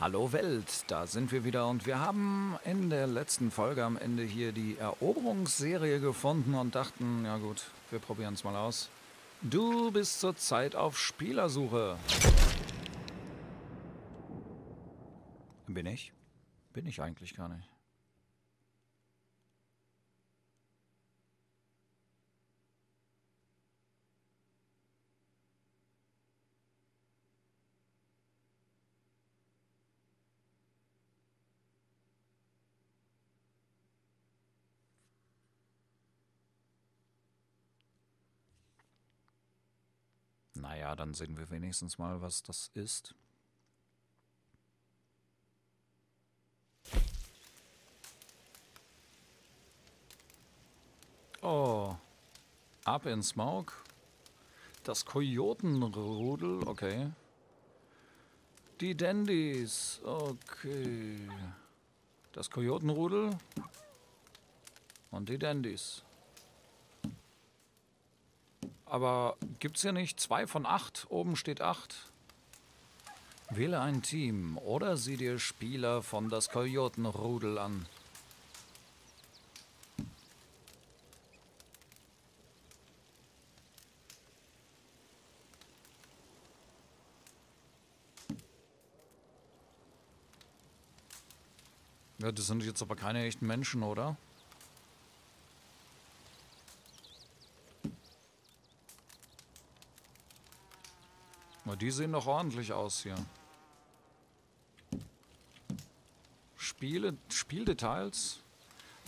Hallo Welt, da sind wir wieder und wir haben in der letzten Folge am Ende hier die Eroberungsserie gefunden und dachten, ja gut, wir probieren es mal aus. Du bist zurzeit auf Spielersuche. Bin ich? Bin ich eigentlich gar nicht. Dann sehen wir wenigstens mal, was das ist. Oh, Up in Smoke. Das Kojotenrudel, okay. Die Dandys, okay. Das Kojotenrudel und die Dandys. Aber gibt es hier nicht zwei von acht? Oben steht acht. Wähle ein Team oder sieh dir Spieler von das Kojotenrudel an. Ja, das sind jetzt aber keine echten Menschen, oder? Na, die sehen doch ordentlich aus hier. Spiele, Spieldetails.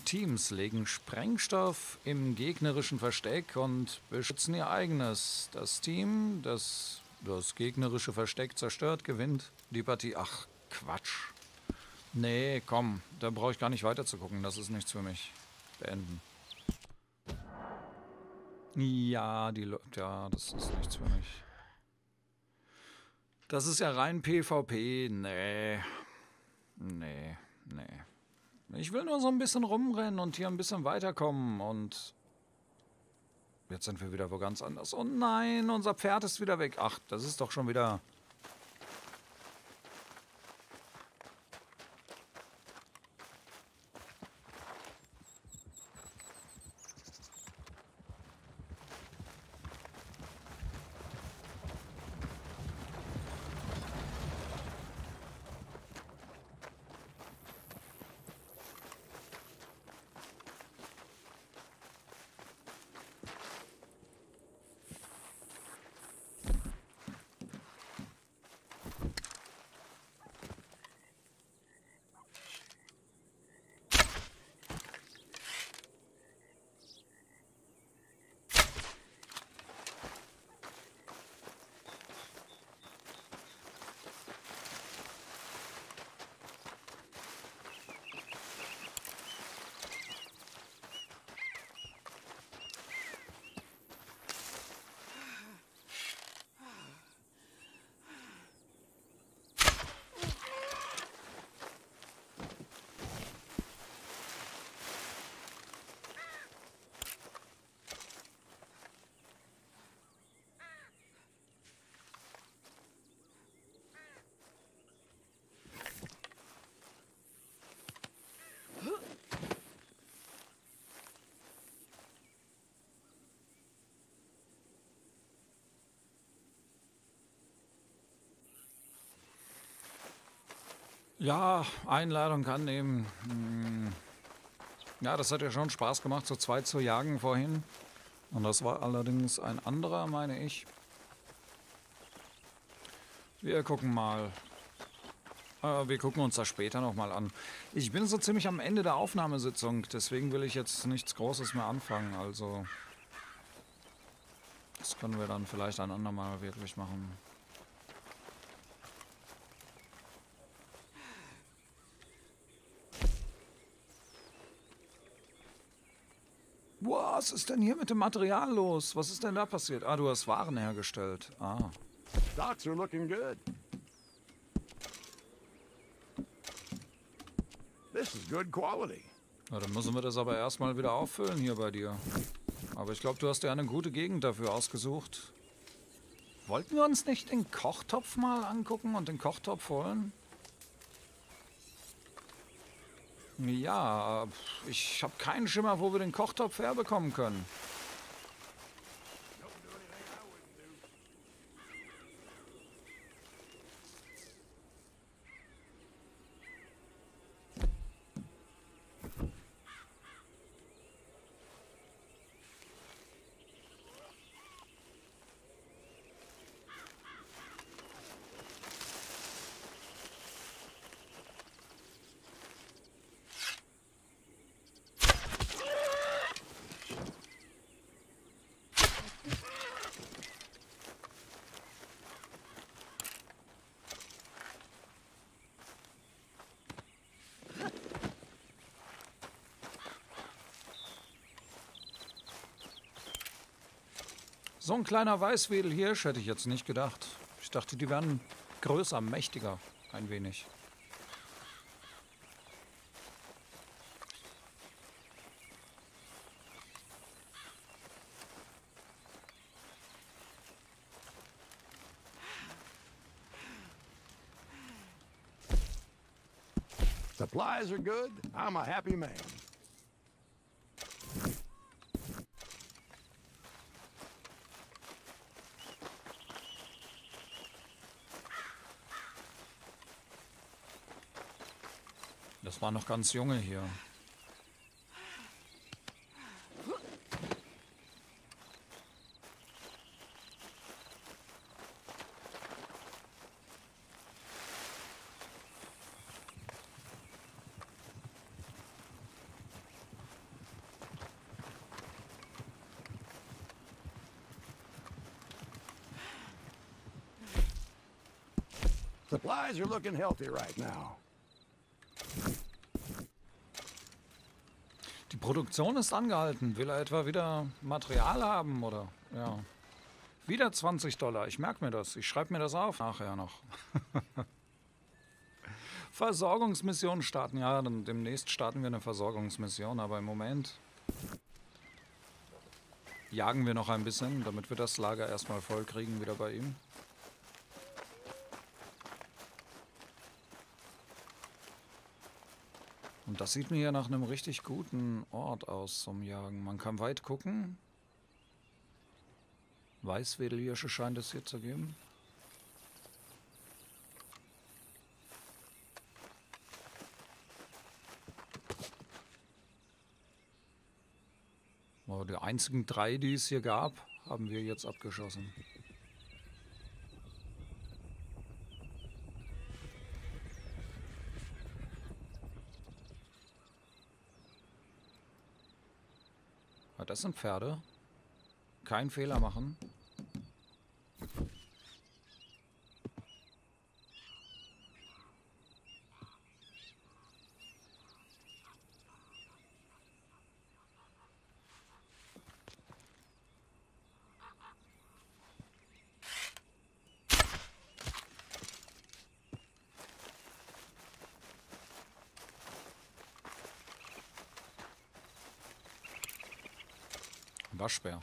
Teams legen Sprengstoff im gegnerischen Versteck und beschützen ihr eigenes. Das Team, das das gegnerische Versteck zerstört, gewinnt die Partie. Ach, Quatsch. Nee, komm, da brauche ich gar nicht weiter zu gucken. Das ist nichts für mich. Beenden. Ja, die ja, das ist nichts für mich. Das ist ja rein PvP. Nee. Nee, nee. Ich will nur so ein bisschen rumrennen und hier ein bisschen weiterkommen und. Jetzt sind wir wieder wo ganz anders. Oh nein, unser Pferd ist wieder weg. Ach, das ist doch schon wieder. Ja, Einladung annehmen. Hm. Ja, das hat ja schon Spaß gemacht, zu zweit zu jagen vorhin. Und das war allerdings ein anderer, meine ich. Wir gucken mal. Äh, wir gucken uns das später nochmal an. Ich bin so ziemlich am Ende der Aufnahmesitzung, deswegen will ich jetzt nichts Großes mehr anfangen. Also, das können wir dann vielleicht ein andermal wirklich machen. Was ist denn hier mit dem Material los? Was ist denn da passiert? Ah, du hast Waren hergestellt. Ah. Stocks are looking good. This is good quality. Na, dann müssen wir das aber erstmal wieder auffüllen hier bei dir. Aber ich glaube, du hast dir eine gute Gegend dafür ausgesucht. Wollten wir uns nicht den Kochtopf mal angucken und den Kochtopf holen? Ja, ich habe keinen Schimmer, wo wir den Kochtopf herbekommen können. So ein kleiner Weißwedelhirsch hätte ich jetzt nicht gedacht. Ich dachte, die wären größer, mächtiger, ein wenig. Supplies are good. I'm a happy man. War noch ganz junge hier. Supplies are looking healthy right now. Produktion ist angehalten. Will er etwa wieder Material haben oder ja. Wieder 20 Dollar. Ich merke mir das. Ich schreibe mir das auf nachher noch. Versorgungsmission starten. Ja, dann demnächst starten wir eine Versorgungsmission, aber im Moment jagen wir noch ein bisschen, damit wir das Lager erstmal voll kriegen wieder bei ihm. Das sieht mir hier nach einem richtig guten Ort aus zum Jagen. Man kann weit gucken. Weißwedelhirsche scheint es hier zu geben. Die einzigen drei, die es hier gab, haben wir jetzt abgeschossen. Das sind Pferde. Kein Fehler machen. Waschbär.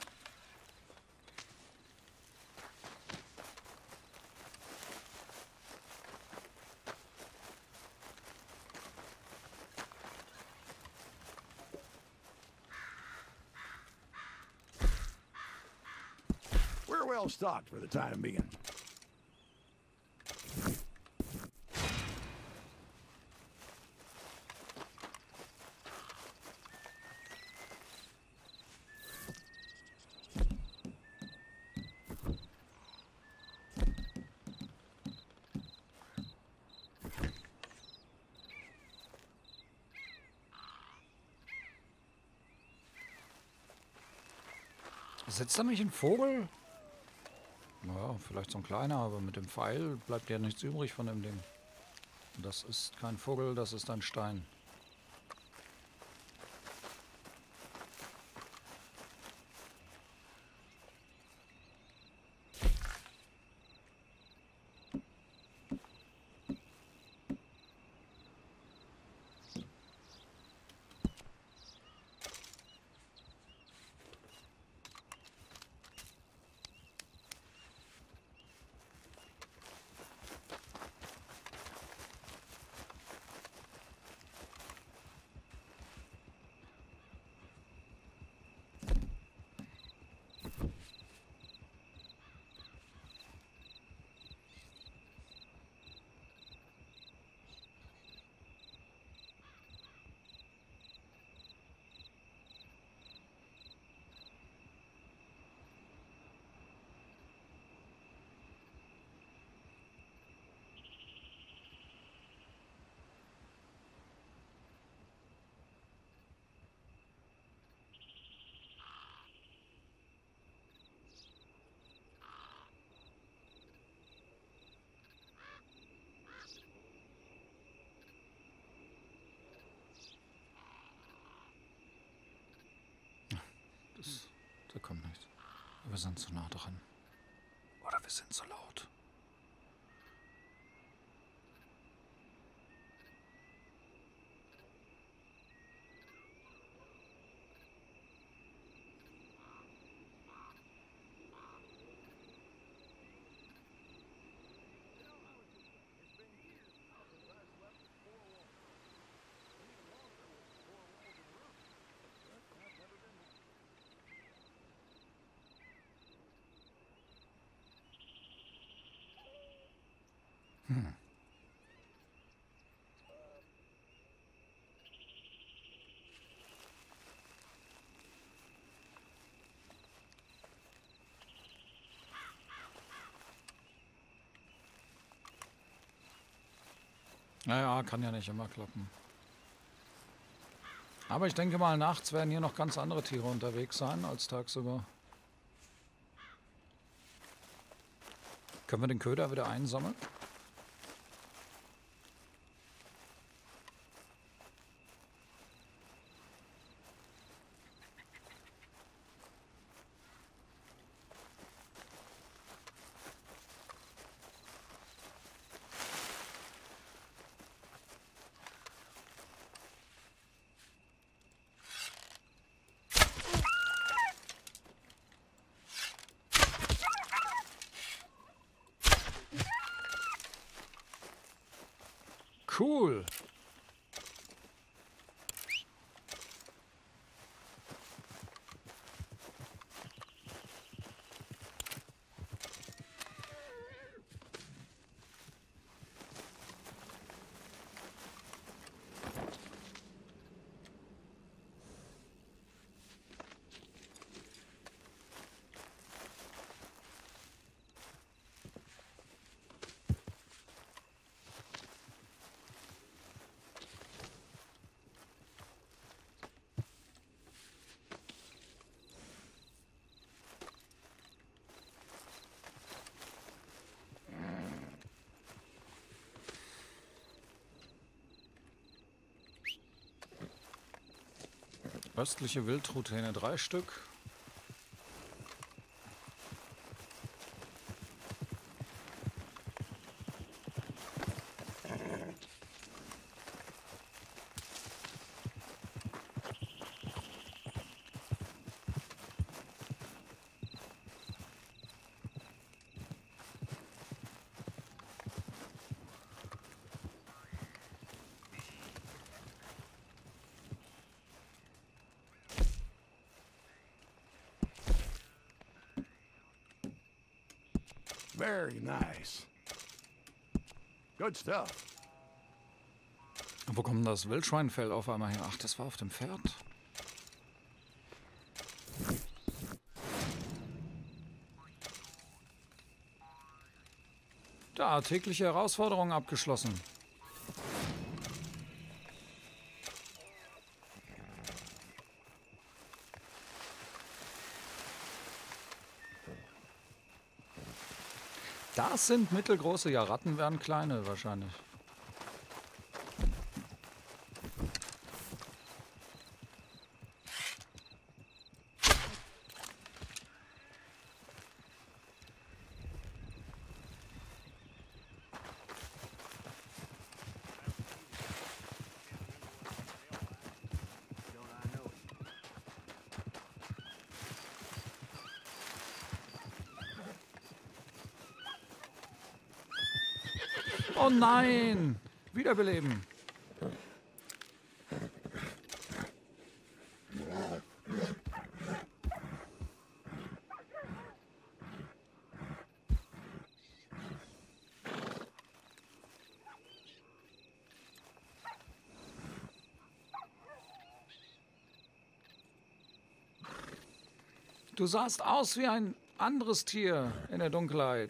We're well stocked for the time being. Sitzt da nicht ein Vogel? Naja, vielleicht so ein kleiner, aber mit dem Pfeil bleibt ja nichts übrig von dem Ding. Das ist kein Vogel, das ist ein Stein. Da kommt nichts. Wir sind zu nah dran. Oder wir sind zu laut. Naja, kann ja nicht immer klappen. Aber ich denke mal, nachts werden hier noch ganz andere Tiere unterwegs sein als tagsüber. Können wir den Köder wieder einsammeln? Östliche Wildroutine drei Stück. Very nice. Good stuff. Wo kommt das Wildschweinfell auf einmal her? Ach, das war auf dem Pferd. Da, tägliche Herausforderung abgeschlossen. Das sind mittelgroße, ja, Ratten wären kleine wahrscheinlich. Oh nein! Wiederbeleben. Du sahst aus wie ein anderes Tier in der Dunkelheit.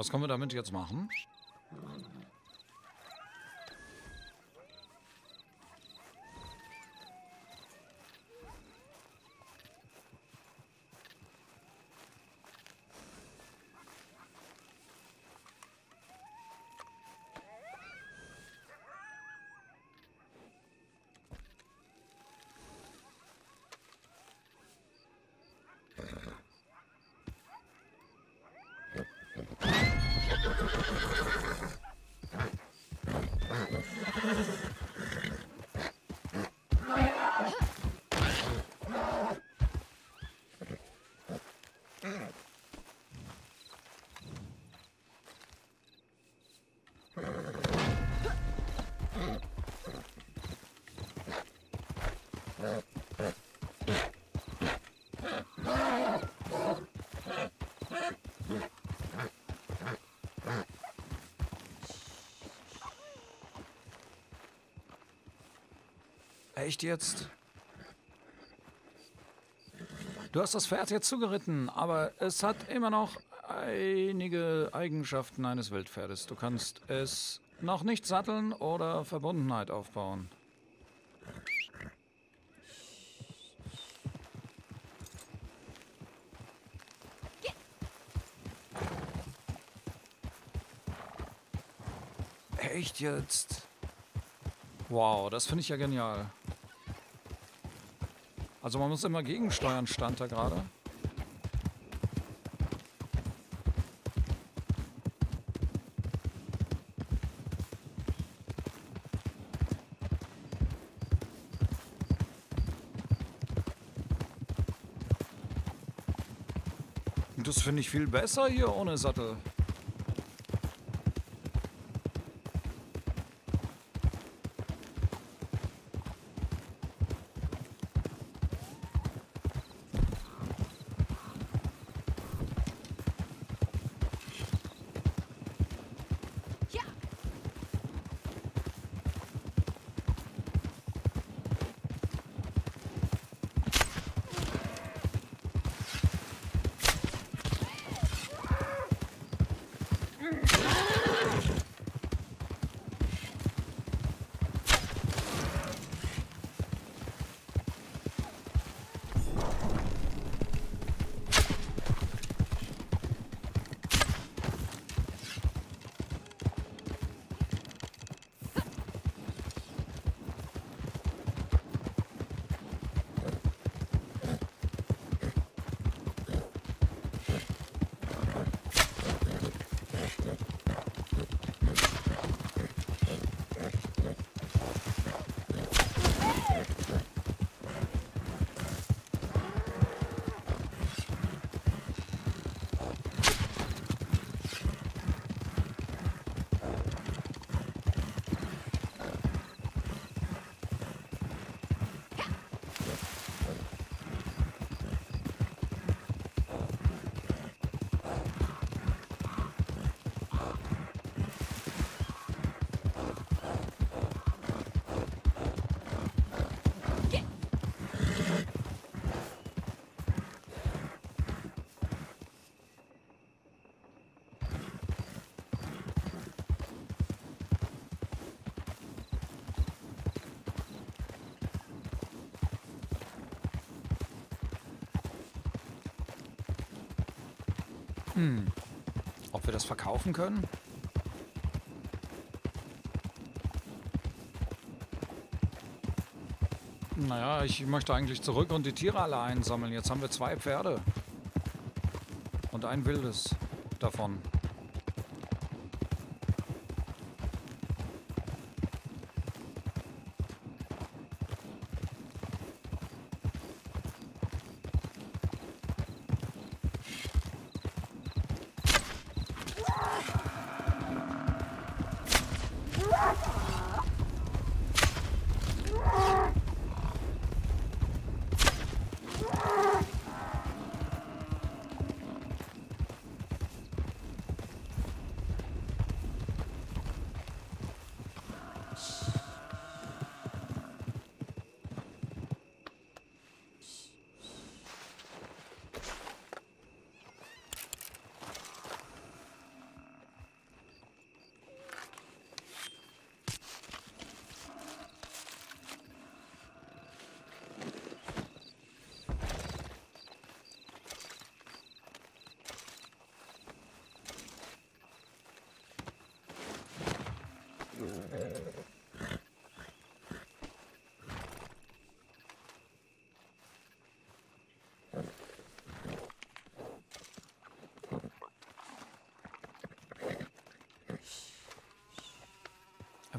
Was können wir damit jetzt machen? Echt jetzt? Du hast das Pferd jetzt zugeritten, aber es hat immer noch einige Eigenschaften eines Wildpferdes. Du kannst es noch nicht satteln oder Verbundenheit aufbauen. Echt jetzt? Wow, das finde ich ja genial. Also man muss immer gegensteuern, stand da gerade. Das finde ich viel besser hier ohne Sattel. Hm. Ob wir das verkaufen können? Naja, ich möchte eigentlich zurück und die Tiere alle einsammeln. Jetzt haben wir zwei Pferde. Und ein wildes davon.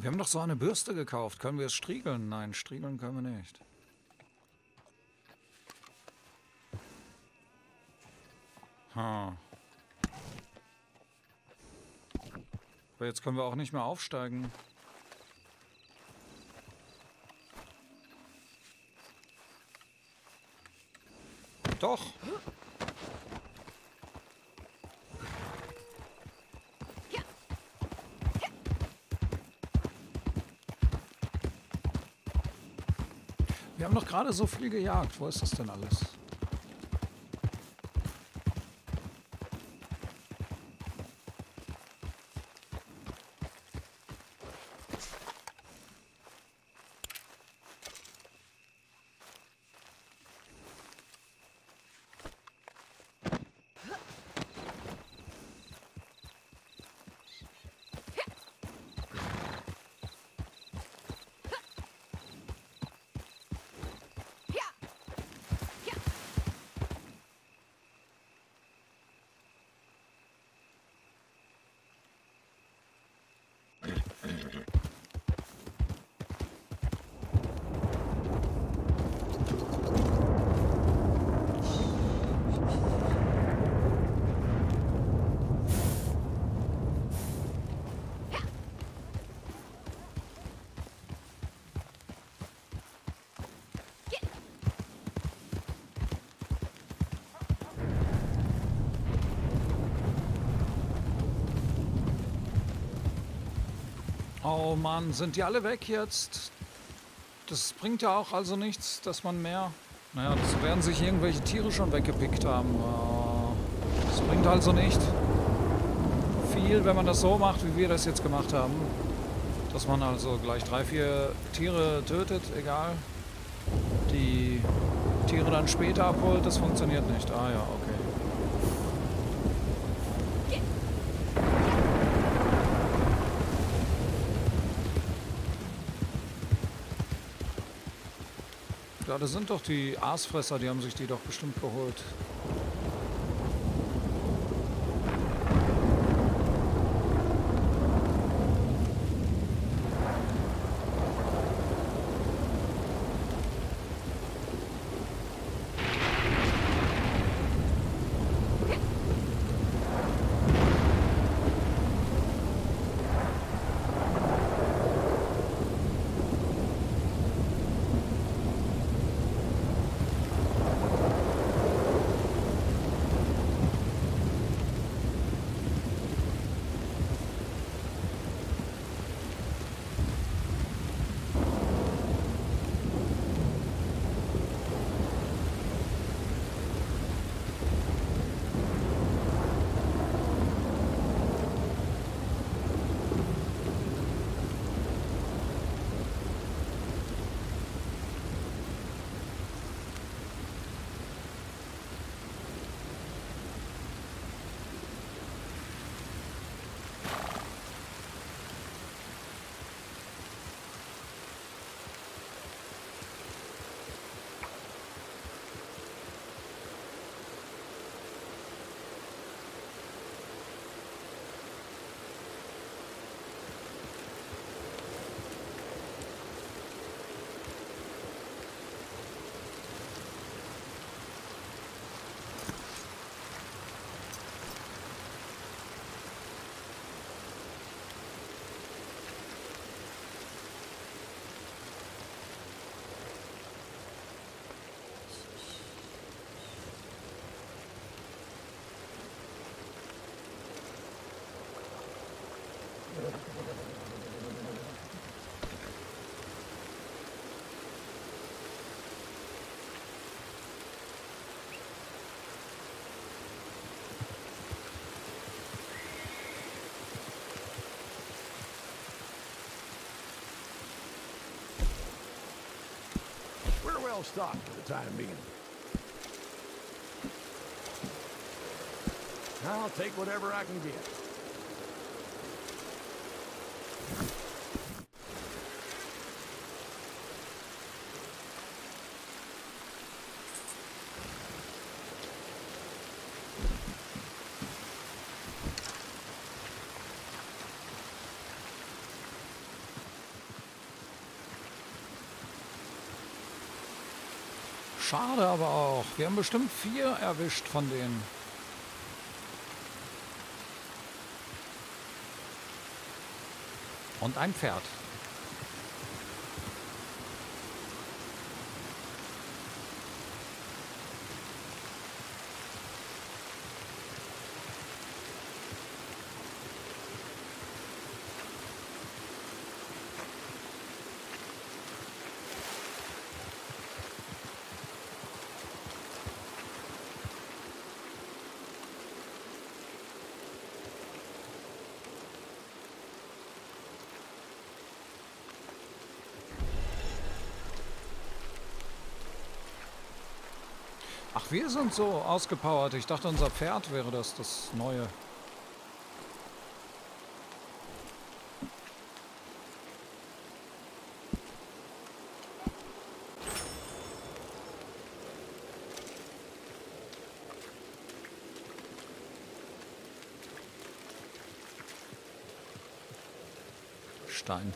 Wir haben doch so eine Bürste gekauft. Können wir es striegeln? Nein, striegeln können wir nicht. Ha. Aber jetzt können wir auch nicht mehr aufsteigen. Doch. Wir haben doch gerade so viel gejagt. Wo ist das denn alles? Oh Mann, sind die alle weg jetzt? Das bringt ja auch also nichts, dass man mehr... Naja, das werden sich irgendwelche Tiere schon weggepickt haben. Das bringt also nicht viel, wenn man das so macht, wie wir das jetzt gemacht haben. Dass man also gleich drei, vier Tiere tötet, egal. Die Tiere dann später abholt, das funktioniert nicht. Ah ja, okay. Ja, das sind doch die Aasfresser, die haben sich die doch bestimmt geholt. Well for the time being. I'll take whatever I can get. Schade aber auch. Wir haben bestimmt vier erwischt von denen. Und ein Pferd. Ach, wir sind so ausgepowert. Ich dachte, unser Pferd wäre das, das Neue. Stein.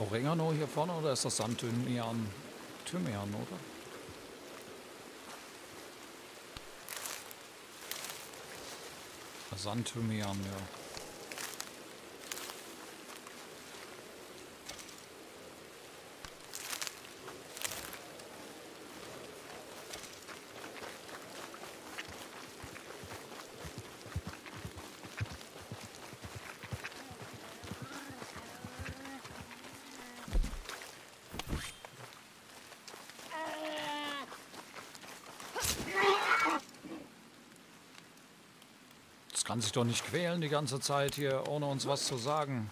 Oregano hier vorne oder ist das Sandthymian? Thymian, oder? Sandthymian, ja. Das sich doch nicht quälen die ganze Zeit hier, ohne uns was zu sagen.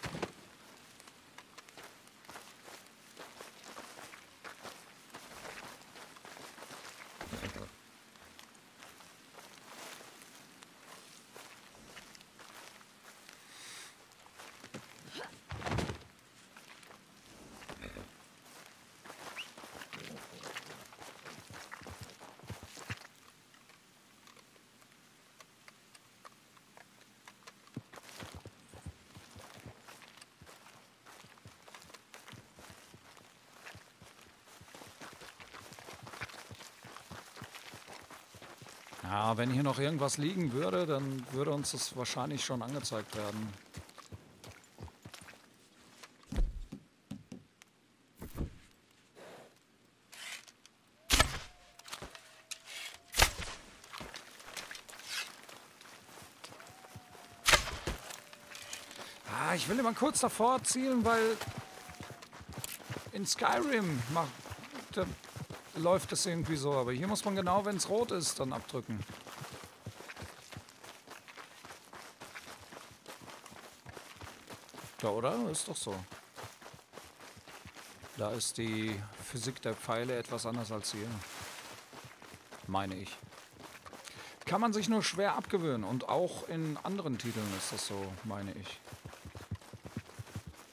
Ja, wenn hier noch irgendwas liegen würde, dann würde uns das wahrscheinlich schon angezeigt werden. Ah, ich will immer kurz davor zielen, weil in Skyrim macht, läuft es irgendwie so. Aber hier muss man genau, wenn es rot ist, dann abdrücken. Ja, oder? Ist doch so. Da ist die Physik der Pfeile etwas anders als hier. Meine ich. Kann man sich nur schwer abgewöhnen. Und auch in anderen Titeln ist das so, meine ich.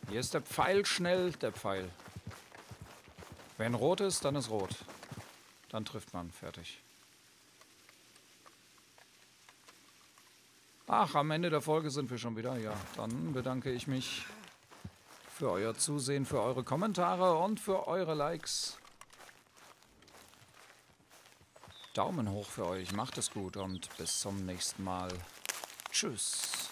Hier ist der Pfeil schnell, der Pfeil. Wenn rot ist, dann ist rot. Dann trifft man. Fertig. Ach, am Ende der Folge sind wir schon wieder. Ja, dann bedanke ich mich für euer Zusehen, für eure Kommentare und für eure Likes. Daumen hoch für euch, macht es gut und bis zum nächsten Mal. Tschüss.